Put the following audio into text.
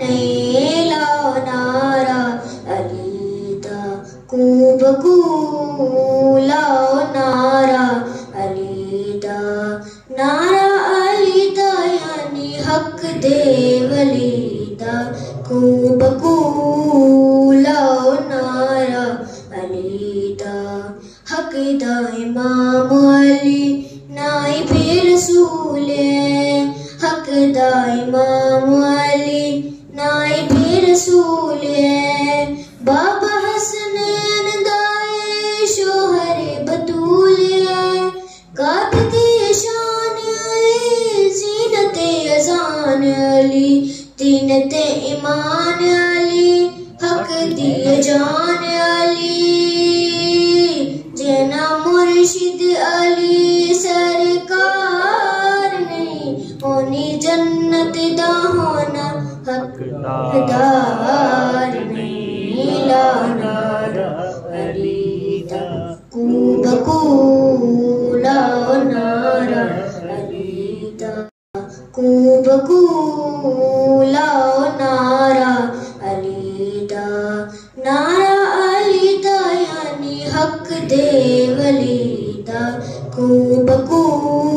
ನೈಲಾನಾರ ಅಲಿತ ಕೂಬಕೂಲಾನಾರ ಅಲಿತ ನಾರ ಅಲಿತ ಯಾನಿ ಹಕ್ ದೇವಲಿತ ಕೂಬಕೂಲಾನಾರ ಅಲಿತ ಹಕ್ಕಿದ ಇಮಾಮ ಅಲಿ ನಾಯಿ ಬೇರಸೂಲೆ ಹಕ್ಕಿದ ಇಮಾಮ अली नाइब रसूल है बाबा हसनैन गाए शोहरे बतूल है काटती शान अली जीनत अजान अली दीनत ईमान अली हक दिए जान अली जना मुर्शिद अली मत होना हकदार नहीं लाना अली खूब कूलानारा अलीता खूब कूलानारा अलीता नारा अलीता यानी हक देवलीता खूब कूल